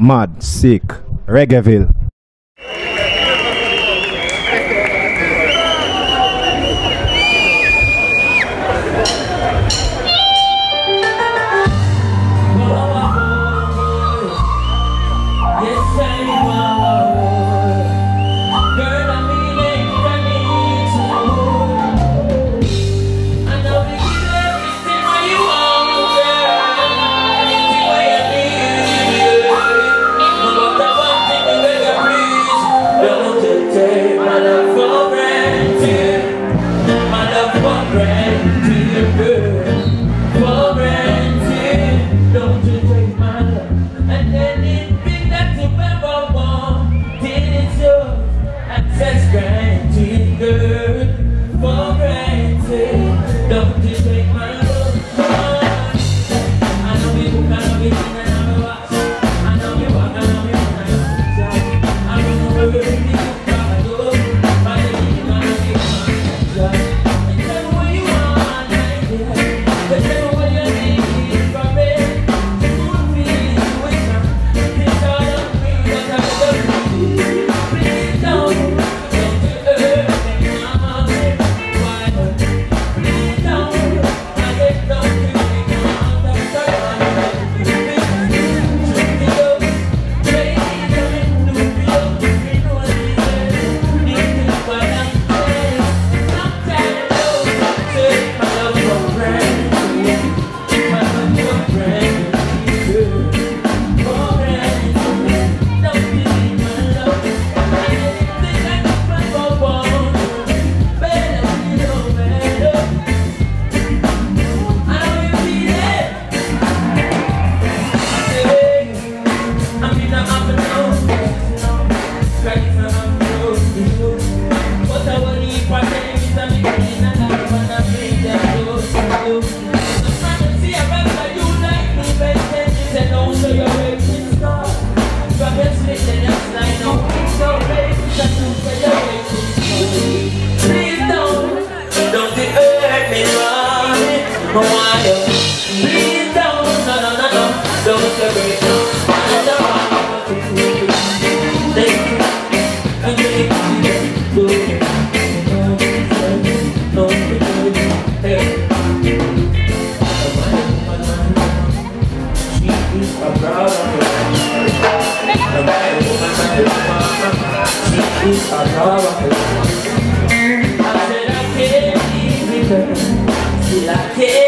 Mad Sick Reggaeville. Yes, I But why please don't, no, no, no, no, don't separate do I feel Thank you, you. like.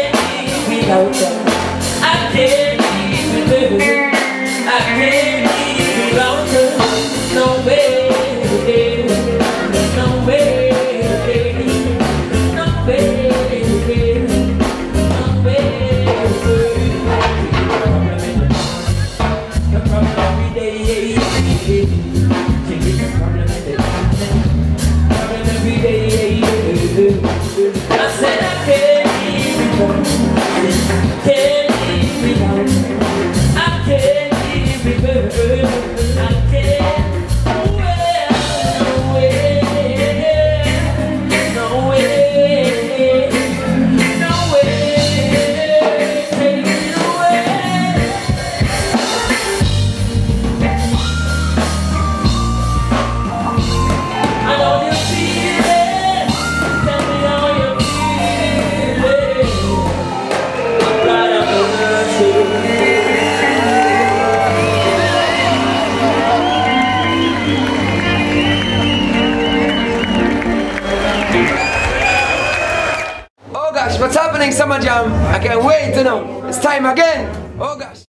morning, jam. I can't wait to know. It's time again. Oh gosh.